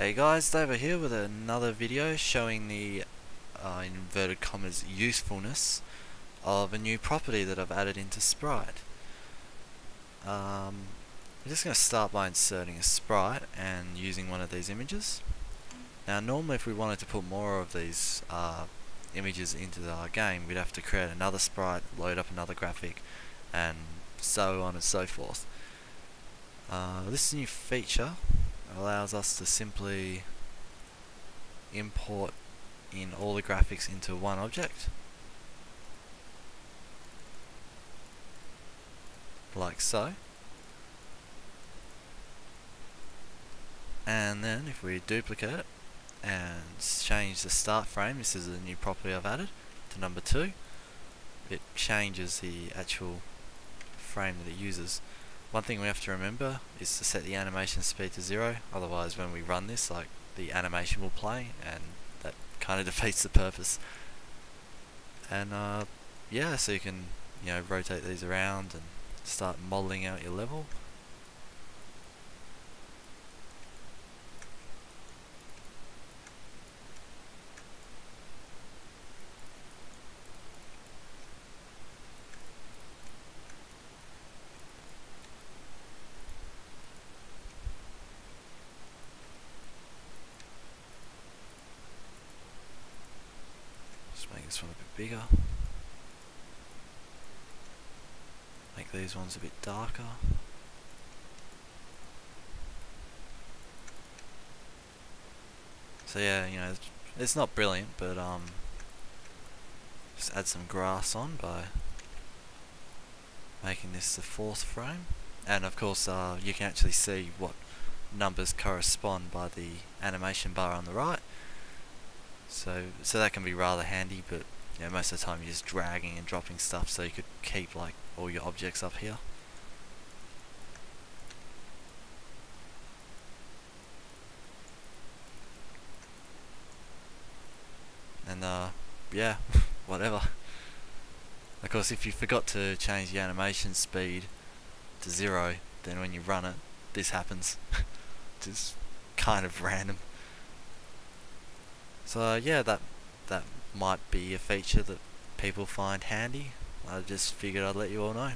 Hey guys, Davo here with another video showing the uh, inverted commas usefulness of a new property that I've added into Sprite. Um, I'm just going to start by inserting a sprite and using one of these images. Now normally if we wanted to put more of these uh, images into our game we'd have to create another sprite, load up another graphic and so on and so forth. Uh, this new feature allows us to simply import in all the graphics into one object. Like so. And then if we duplicate it and change the start frame this is a new property I've added to number 2 it changes the actual frame that it uses one thing we have to remember is to set the animation speed to zero, otherwise when we run this, like, the animation will play, and that kind of defeats the purpose. And, uh, yeah, so you can, you know, rotate these around and start modeling out your level. Make this one a bit bigger. Make these ones a bit darker. So yeah, you know, it's, not brilliant, but um, just add some grass on by making this the fourth frame. And of course, uh, you can actually see what numbers correspond by the animation bar on the right. So, so that can be rather handy, but you know, most of the time you're just dragging and dropping stuff, so you could keep like all your objects up here. And uh, yeah, whatever. Of course, if you forgot to change the animation speed to zero, then when you run it, this happens. Just kind of random. So yeah, that that might be a feature that people find handy. I just figured I'd let you all know.